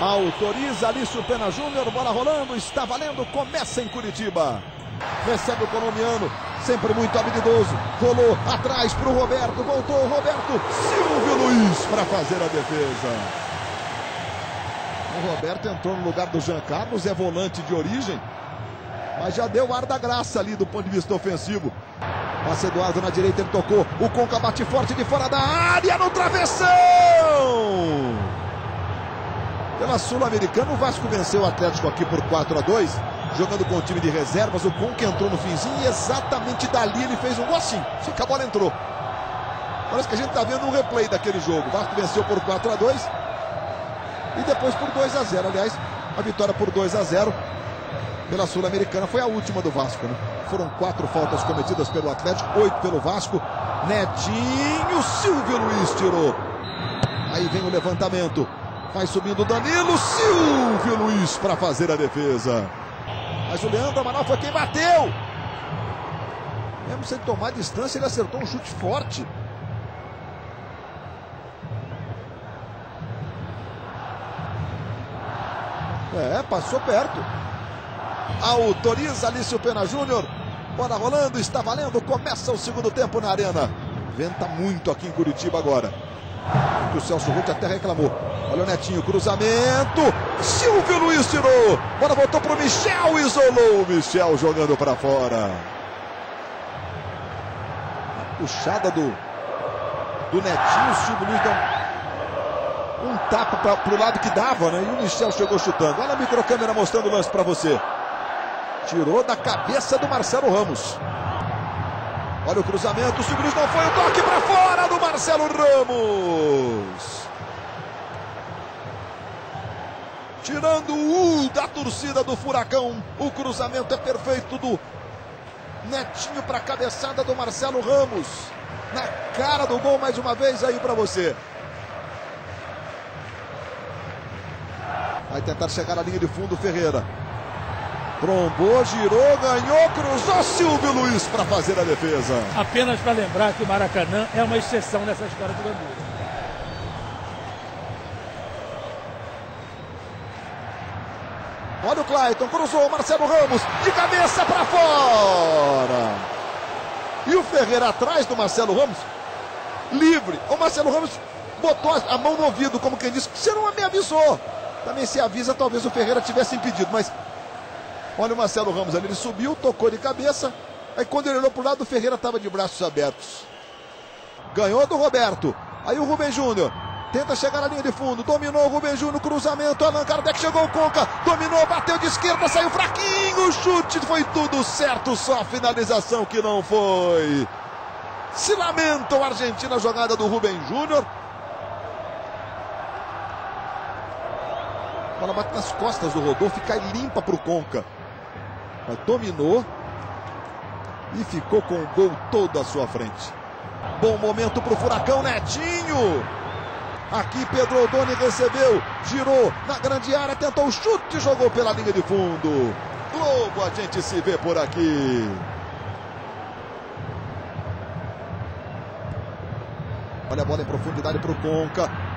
Autoriza Alício Pena Júnior, bola rolando, está valendo, começa em Curitiba. Recebe o colombiano, sempre muito habilidoso. Rolou atrás para o Roberto, voltou o Roberto. Silvio Luiz para fazer a defesa. O Roberto entrou no lugar do Jean Carlos, é volante de origem, mas já deu ar da graça ali do ponto de vista ofensivo. Passa Eduardo na direita, ele tocou. O Conca bate forte de fora da área no travessão. Pela Sul-Americana, o Vasco venceu o Atlético aqui por 4 a 2 jogando com o time de reservas. O Conca entrou no finzinho e exatamente dali ele fez um gol assim. Só que a bola entrou. Parece que a gente está vendo um replay daquele jogo. O Vasco venceu por 4 a 2 e depois por 2 a 0 Aliás, a vitória por 2 a 0 pela Sul-Americana foi a última do Vasco. Né? Foram quatro faltas cometidas pelo Atlético, oito pelo Vasco. Netinho, Silvio Luiz tirou. Aí vem o levantamento. Vai subindo Danilo, Silvio Luiz para fazer a defesa. Mas o Leandro Amaral foi quem bateu. Mesmo sem tomar distância, ele acertou um chute forte. É, passou perto. Autoriza Alício Pena Júnior. Bola rolando, está valendo. Começa o segundo tempo na arena. Venta muito aqui em Curitiba agora. O Celso Ruth até reclamou. Olha o Netinho, cruzamento. Silvio Luiz tirou. Bola voltou para o Michel, isolou o Michel jogando para fora. puxada do, do Netinho, Silvio Luiz deu um, um tapa para o lado que dava, né? E o Michel chegou chutando. Olha a microcâmera mostrando o lance para você. Tirou da cabeça do Marcelo Ramos. Olha o cruzamento, o Silvio Luiz não foi o toque para fora do Marcelo Ramos. tirando o U da torcida do Furacão. O cruzamento é perfeito do Netinho para a cabeçada do Marcelo Ramos. Na cara do gol mais uma vez aí para você. Vai tentar chegar na linha de fundo Ferreira. Trombou, girou, ganhou, cruzou Silvio Luiz para fazer a defesa. Apenas para lembrar que o Maracanã é uma exceção nessa história do Gandula. Olha o Clayton, cruzou o Marcelo Ramos, de cabeça para fora. E o Ferreira atrás do Marcelo Ramos, livre. O Marcelo Ramos botou a mão no ouvido, como quem disse, você não me avisou. Também se avisa, talvez o Ferreira tivesse impedido, mas olha o Marcelo Ramos ali, ele subiu, tocou de cabeça. Aí quando ele olhou para o lado, o Ferreira estava de braços abertos. Ganhou do Roberto. Aí o Rubem Júnior Tenta chegar na linha de fundo. Dominou o Rubem Júnior. Cruzamento. Allan Kardec chegou o Conca. Dominou. Bateu de esquerda. Saiu fraquinho. O chute foi tudo certo. Só a finalização que não foi. Se lamenta o Argentina. A jogada do Rubem Júnior. A bola bate nas costas do Rodolfo e cai limpa para o Conca. Mas dominou. E ficou com o gol todo à sua frente. Bom momento para o Furacão Netinho. Aqui Pedro Odoni recebeu, girou na grande área, tentou o chute, jogou pela linha de fundo. Globo, a gente se vê por aqui. Olha a bola em profundidade para o Conca.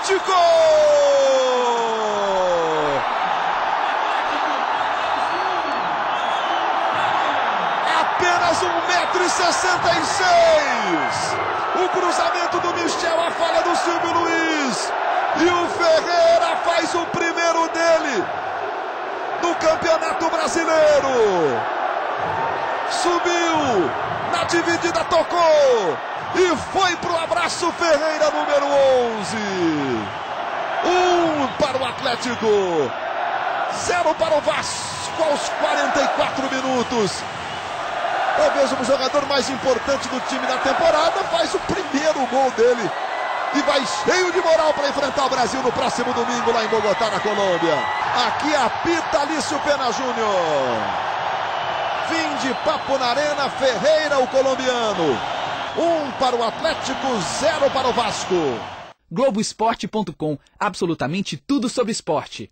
Atlético! apenas 1,66m. O cruzamento do Michel, a falha do Silvio Luiz. E o Ferreira faz o primeiro dele no Campeonato Brasileiro. Subiu, na dividida tocou. E foi para o abraço Ferreira, número 11. Um para o Atlético. Zero para o Vasco aos 44 minutos. talvez o jogador mais importante do time da temporada, faz o primeiro gol dele e vai cheio de moral para enfrentar o Brasil no próximo domingo lá em Bogotá, na Colômbia. Aqui apita Alício Pena Júnior. Fim de papo na arena, Ferreira, o colombiano. Um para o Atlético, zero para o Vasco. Globoesporte.com, absolutamente tudo sobre esporte.